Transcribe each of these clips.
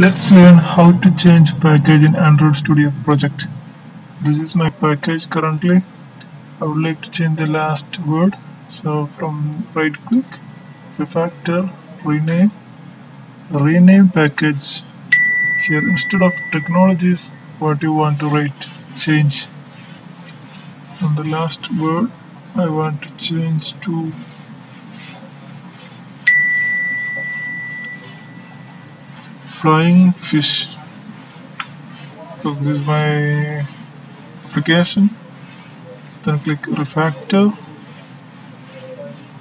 Let's learn how to change package in Android Studio project. This is my package currently. I would like to change the last word. So from right click, refactor, rename, rename package. Here instead of technologies, what you want to write, change. On the last word, I want to change to flying fish. Because this is my application. Then click refactor.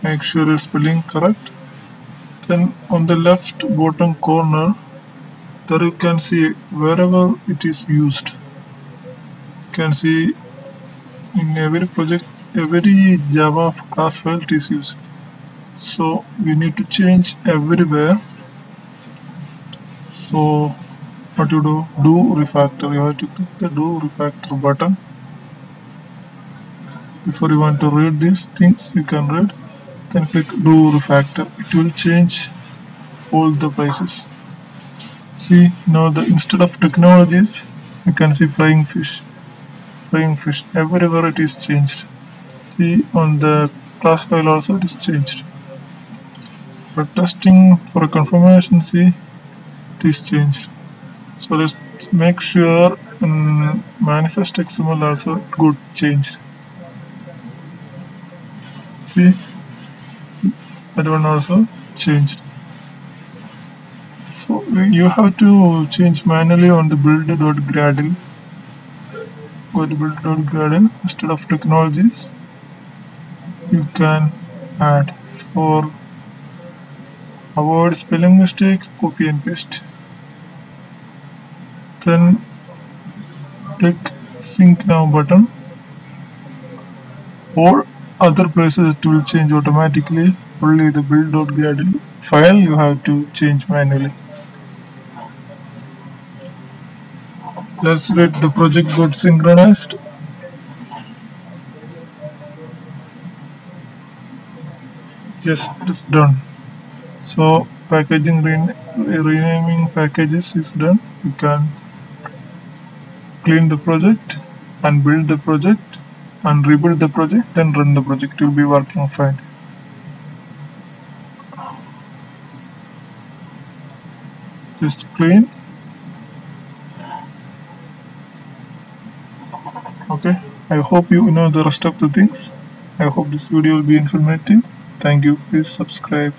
Make sure your spelling correct. Then on the left bottom corner there you can see wherever it is used. You can see in every project every java class file it is used. So we need to change everywhere so what you do? Do refactor. You have to click the do refactor button. Before you want to read these things you can read. Then click do refactor. It will change all the prices. See now the instead of technologies you can see flying fish. Flying fish everywhere it is changed. See on the class file also it is changed. For testing for confirmation see it is changed so let's make sure in manifest xml also good changed see that one also changed. So you have to change manually on the build.gradle go to build.gradle instead of technologies. You can add for avoid spelling mistake copy and paste. Then click sync now button. All other places it will change automatically. Only the build.gradle file you have to change manually. Let's get the project got synchronized. Yes it is done so packaging renaming packages is done. You can clean the project and build the project and rebuild the project then run the project. Will be working fine. Just clean. Okay. I hope you know the rest of the things. I hope this video will be informative. Thank you. Please subscribe